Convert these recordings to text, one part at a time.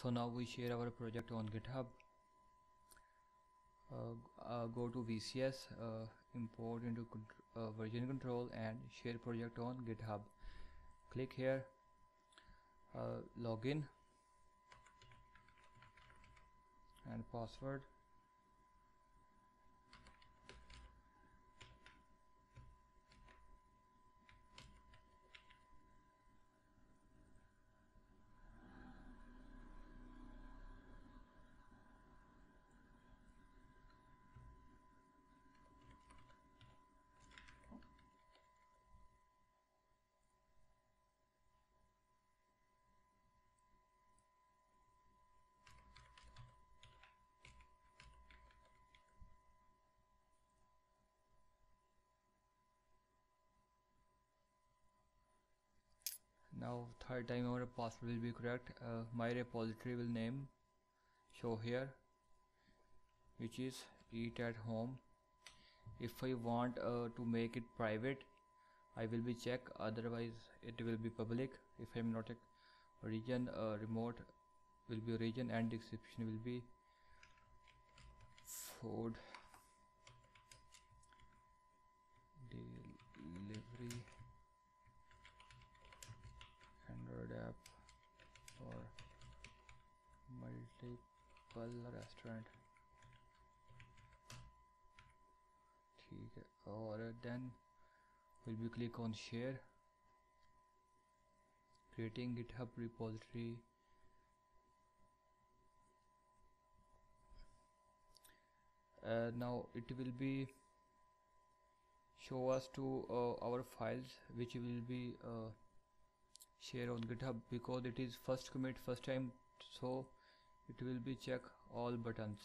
so now we share our project on github. Uh, uh, go to vcs uh, import into uh, version control and share project on github. Click here uh, login and password now third time our password will be correct. Uh, my repository will name show here which is eat at home. If I want uh, to make it private I will be check otherwise it will be public. If I'm not a region uh, remote will be origin and description will be food delivery Android app for multiple restaurant ठीक है और then will be click on share creating github repository uh, now it will be show us to uh, our files which will be uh, share on github because it is first commit first time so it will be check all buttons.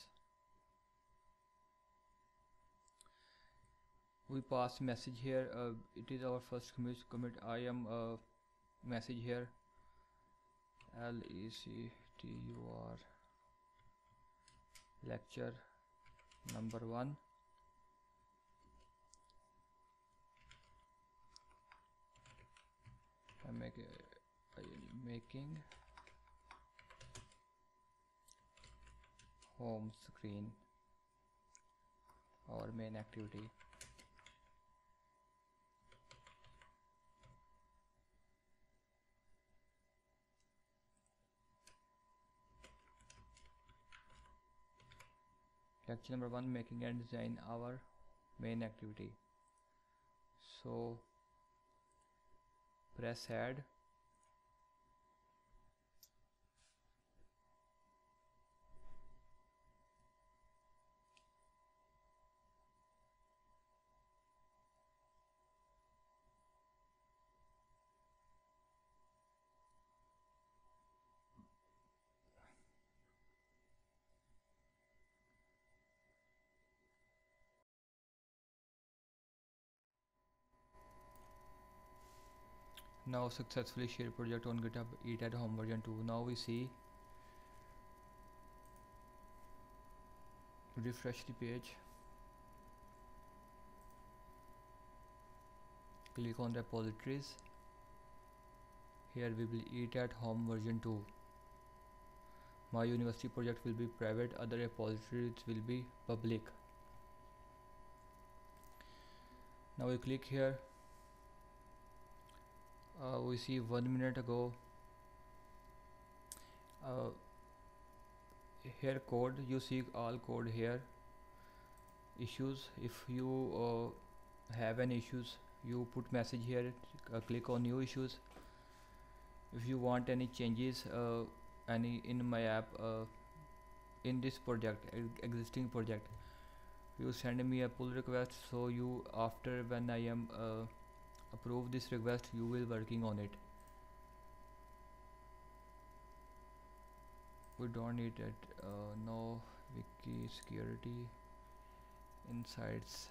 We pass message here uh, it is our first commit commit. I am uh, message here. L e c t u r. Lecture number 1 I'm making making home screen or main activity. Lecture number one making and design our main activity. So press add now successfully share project on github eat at home version 2 now we see refresh the page. Click on repositories. Here we will eat at home version 2 my university project will be private other repositories will be public. Now we click here uh, we see one minute ago uh, here code you see all code here. Issues if you uh, have any issues you put message here uh, click on new issues. If you want any changes uh, any in my app uh, in this project existing project you send me a pull request so you after when I am approve this request you will working on it. We don't need it. Uh, no wiki security insights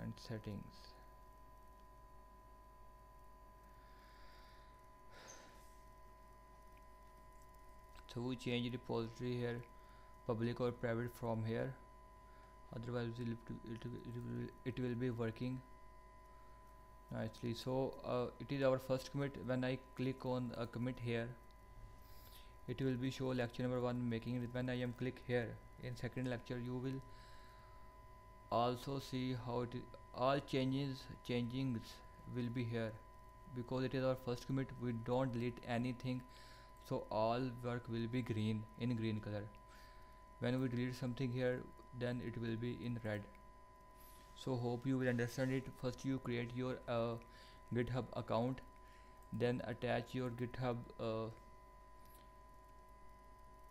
and settings. So we change repository here public or private from here otherwise it will, it will, it will be working nicely. So uh, it is our first commit. When I click on a commit here it will be show lecture number one making. It when I am click here in second lecture you will also see how all changes changings will be here. Because it is our first commit we don't delete anything. So all work will be green in green color. When we delete something here then it will be in red. So hope you will understand it. First you create your uh, github account then attach your github uh,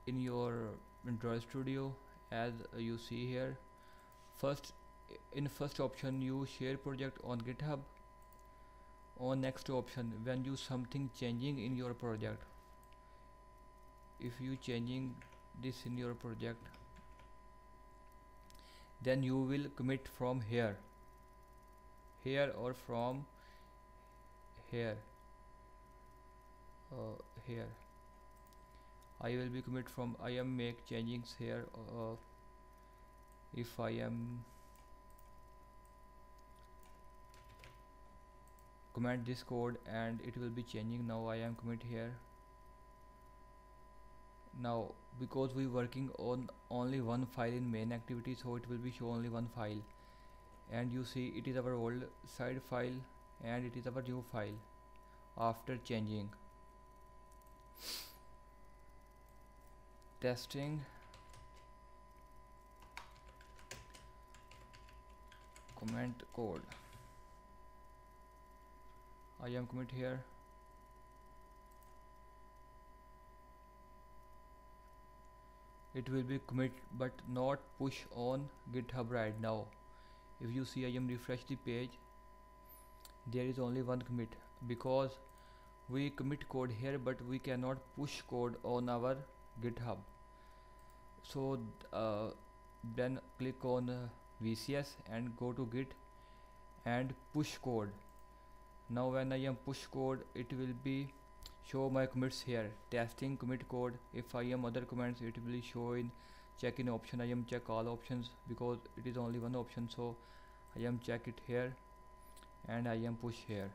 in your Android Studio as you see here. First in first option you share project on github. On next option when you something changing in your project. If you changing this in your project then you will commit from here. Here or from here. Uh, here. I will be commit from I am make changings here uh, if I am command this code and it will be changing. Now I am commit here now because we working on only one file in main activity so it will be show only one file. And you see it is our old side file and it is our new file after changing. Testing. Comment code. I am commit here it will be commit but not push on github right now. If you see I am refresh the page. There is only one commit because we commit code here but we cannot push code on our github. So uh, then click on uh, vcs and go to git and push code. Now when I am push code it will be show my commits here. Testing commit code. If I am other commands it will show in check in option. I am check all options because it is only one option so I am check it here and I am push here.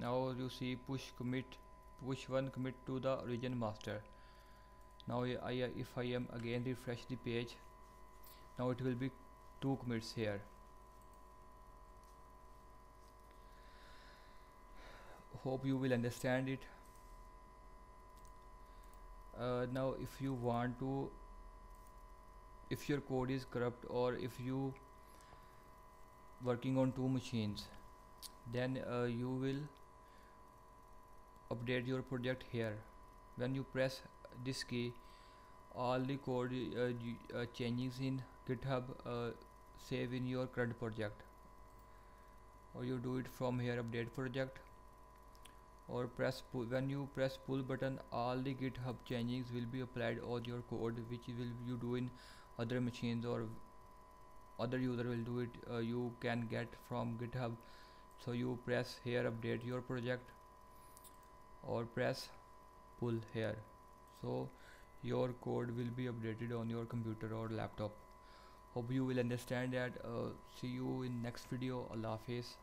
Now you see push commit push one commit to the origin master. Now I, if I am again refresh the page now it will be two commits here. Hope you will understand it. Uh, now if you want to if your code is corrupt or if you working on two machines then uh, you will update your project here. When you press this key all the code uh, uh, changes in github uh, save in your current project. Or you do it from here update project. Or press pull when you press pull button all the github changes will be applied on your code which will you do in other machines or other user will do it uh, you can get from github. So you press here update your project. Or press pull here. So your code will be updated on your computer or laptop hope you will understand that. Uh, see you in next video. Allah hafiz